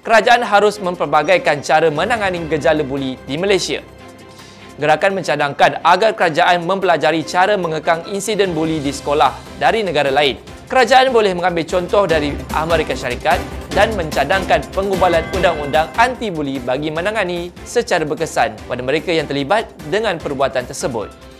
kerajaan harus memperbagaikan cara menangani gejala buli di Malaysia. Gerakan mencadangkan agar kerajaan mempelajari cara mengekang insiden buli di sekolah dari negara lain. Kerajaan boleh mengambil contoh dari Amerika Syarikat dan mencadangkan pengubalan undang-undang anti-buli bagi menangani secara berkesan pada mereka yang terlibat dengan perbuatan tersebut.